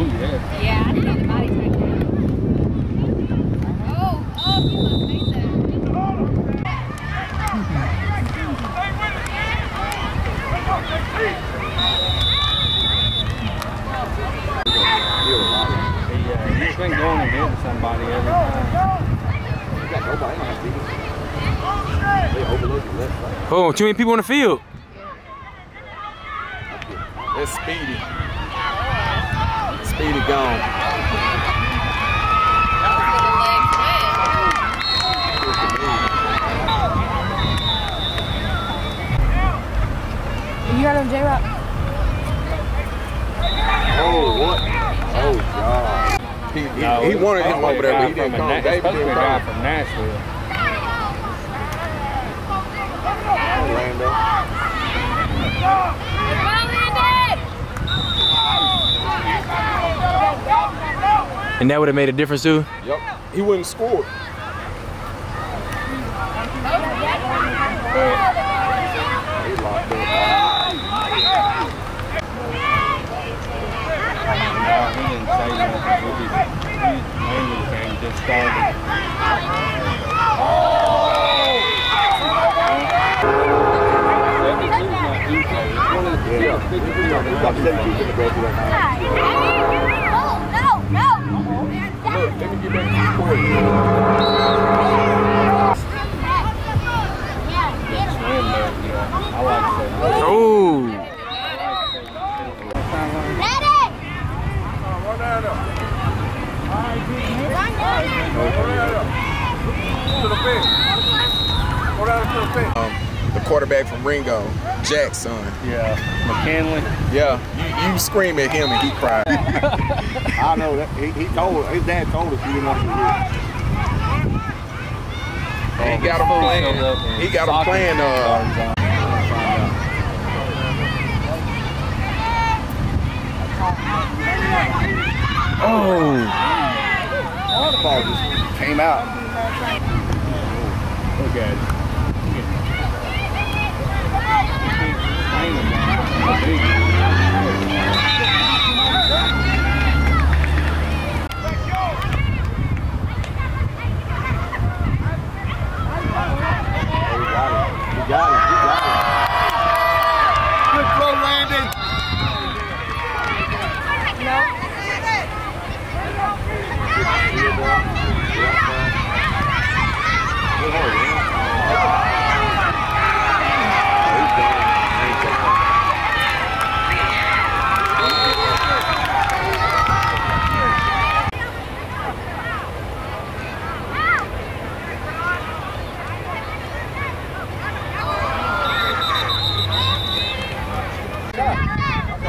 Oh, yeah. Yeah, I didn't know the body type. Oh, oh, you must hate that. He, he's been going and hitting somebody every time. Oh, too many people on the field. That's Speedy. Speedy gone. You heard of J Rock? Oh, what? Oh, God. He, he, No, he wanted him over to be a there, but he didn't come. Na- David it's supposed to be didn't a guy come. from Nashville. Orlando. And that would have made a difference too. Yep. He wouldn't score. He locked up. No, he didn't say nothing. He just, he mainly the game just started. Seventy-two's not easy. It's one of the Yeah. About 72 finna go through that now. Look, let me get back to the court. swim there, yeah. I like that. Oh. Um, the quarterback from Ringo, Jack's son. Yeah, McKinley. Yeah, you, you scream at him and he cried. I know that he, he told his dad told us he didn't want to hear. he got a plan. He got a plan. Uh, Oh. The ball just came out. Look at it got it. He got it. He got it. Good throw, Landon.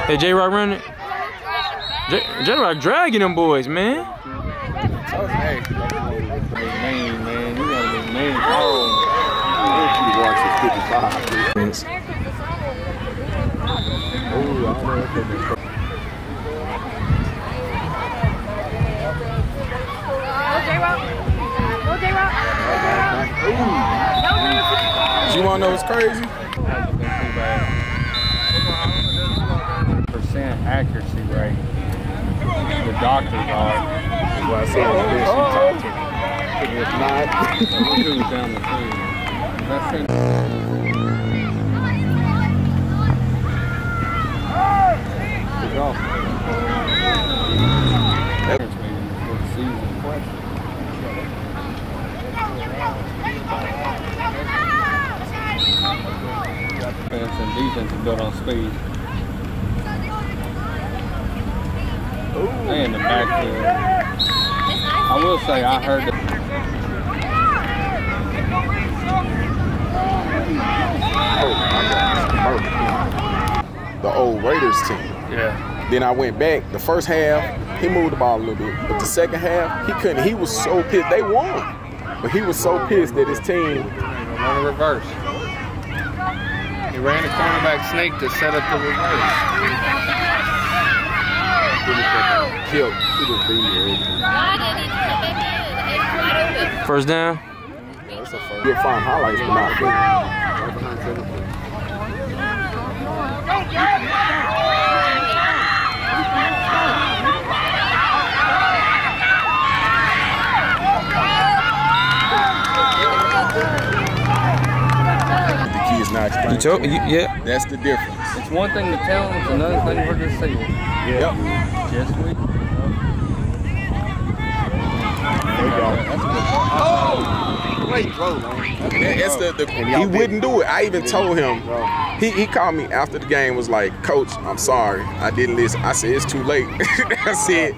Hey, J Rock running. J Rock dragging them boys, man. hey, Be mean, man. You gotta be mean. He watched his 55. you wanna know what's crazy? Hasn't been too bad. Percent accuracy rate. The doctors are. That's why I said best you talk to. If not, look who's down the field. That's in. Good job. parents the season question. Offense and defense is built on speed. And the backfield. I will say I heard that the old Raiders team. yeah. Then I went back. The first half, he moved the ball a little bit, but the second half, he couldn't. He was so pissed. They won, but he was so pissed that his team. On the reverse. He ran a cornerback sneak to set up the reverse. First down? That's a first. You'll find highlights tonight. Right behind The key is not explained. You told, you, yeah. That's the difference. It's one thing to tell them, it's another thing for just saying. Yeah. Yep. Just we. Great throw, man. And It's the, the, he wouldn't do it. I even told him. He, he called me after the game. Was like, Coach, I'm sorry, I didn't listen. I said it's too late. I said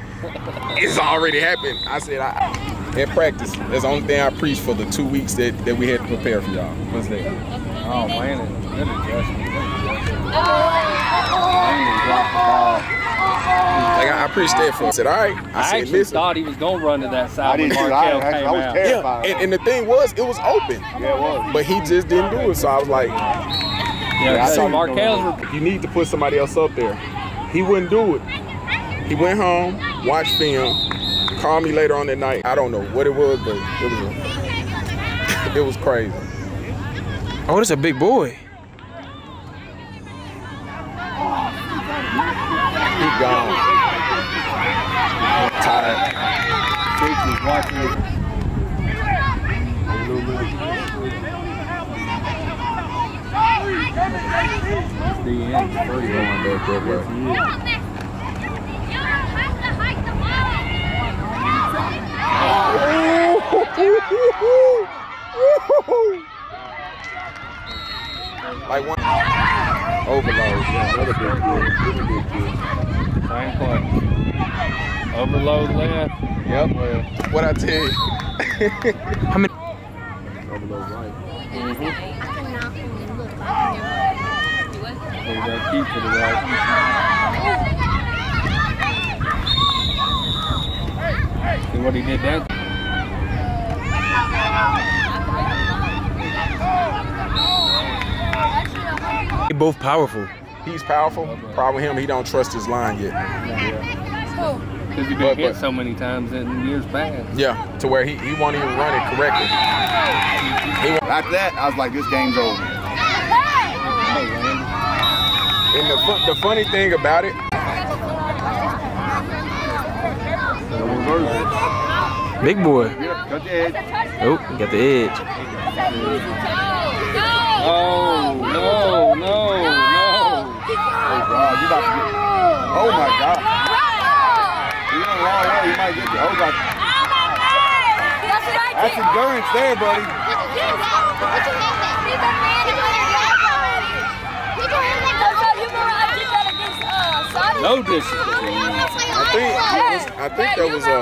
it's already happened. I said I in practice. That's the only thing I preached for the two weeks that, that we had to prepare for y'all. Was that? Oh man, good adjustment. Good adjustment. Oh. Landon dropped the ball. Like I, I preached that for. I said, all right. I, I said, actually listen. thought he was gonna run to that I side when didn't Markel I, came I was out. yeah, and, and the thing was, it was open, yeah, it was. but he just didn't do it. So I was like, Yeah, I so saw- Markel's you need to put somebody else up there. He wouldn't do it. He went home, watched film, called me later on that night. I don't know what it was, but it was a, it was crazy. Oh, that's a big boy. He gone. Tired. Safety's watching it. It's the end. It's free. Going back that way. Like one overload. Yeah, another big deal. Really big deal. Same play. Overload left. Yep. Well, What I tell you? How many? Overload right. so we got keep to the right. See what he did that? They both powerful. He's powerful. Problem him, he don't trust his line yet. Because he's been But- hit but- so many times in years past. Yeah, to where he, he won't even run it correctly. After that, I was like, this game's over. And the, fu- the funny thing about it, Big boy. Yep, cut the edge. Oh, got the edge. Oh, no, no, no. Oh, God, you about to get. Oh, my God. You're the wrong way. You might get. Oh, God. That's endurance there, buddy. No discipline. I think, I think that was uh,